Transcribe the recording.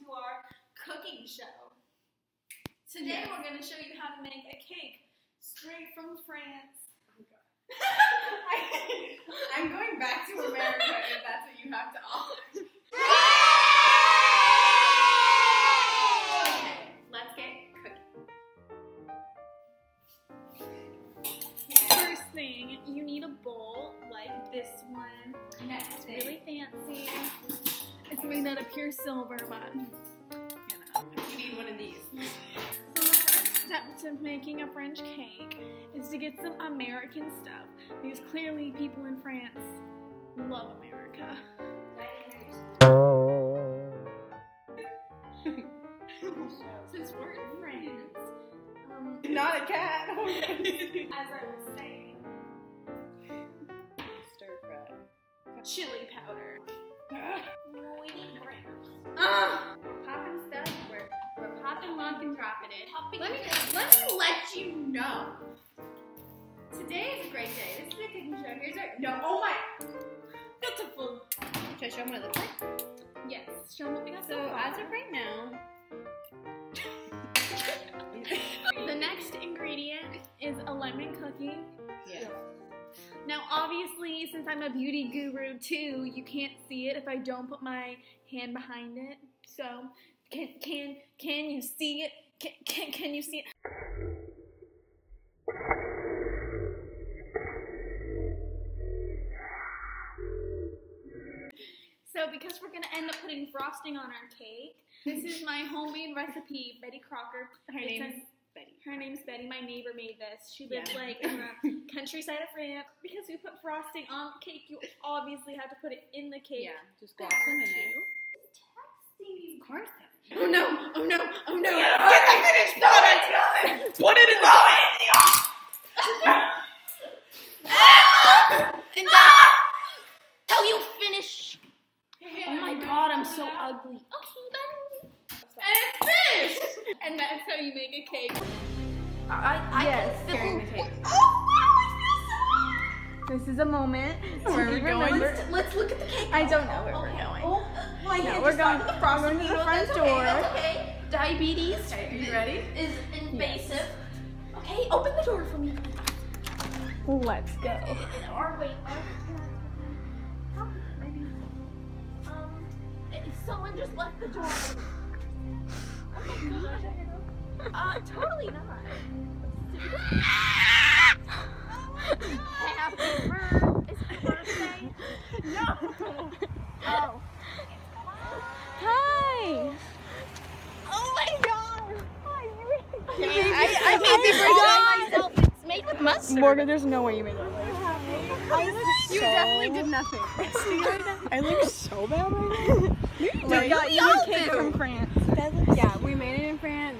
to our cooking show. Today Yes. we're going to show you how to make a cake straight from France. Oh I'm going back to America if that's what you have to offer. Okay, let's get cooking. First thing, you need a bowl like this one. It's really fancy. It's made out of pure silver, but you know. You need one of these. So the first step to making a French cake is to get some American stuff because clearly people in France love America. Since we're in France, um, Not a cat. as I was saying, Stir fry. chili powder. Popping, lock, and dropping it. Popping Let me let me let you know. Today is a great day. This is a cooking show. Here's our no. Oh my. That's a Beautiful. Should I show them what it looks like? Yes, show them what we got So as of right now, The next ingredient is a lemon cookie. yeah. Now, obviously, since I'm a beauty guru too, you can't see it if I don't put my hand behind it. So, can can can you see it? Can can, can you see it? So, because we're gonna end up putting frosting on our cake, this is my homemade recipe, Betty Crocker. Her It's name a- is Betty. Her name's Betty. My neighbor made this. She lives Yeah. like in the countryside of France. Because we put frosting on the cake, you obviously have to put it in the cake. Yeah, just gloss them in there. Texting. Of course. Oh no! Oh no! Oh no! Get the finished product. Put it in the And that's how you finish. Oh my god, I'm so ugly. Okay, then. And it's finished. And that's how you make a cake. I, I Yes. Carrying the cake. Oh, this is a moment. Where to are we going? Let's, let's look at the cake. I don't know where oh, we're going. Oh, my No, hand we're just going- to the we're the front that's door. Okay, that's okay. Diabetes. Okay, are you ready? Is invasive. Okay, open the door for me. Let's go. Or wait. or- Um, someone just left the door. Oh my god. Uh, totally not birthday. Is it birthday? No. Oh. Hi. Oh my god. I- I made made this this myself. It's made with mustard. Morgan, there's no way you made that. You definitely did nothing. I look so bad right now. Like, got you a cake from France. yeah, we made it in France.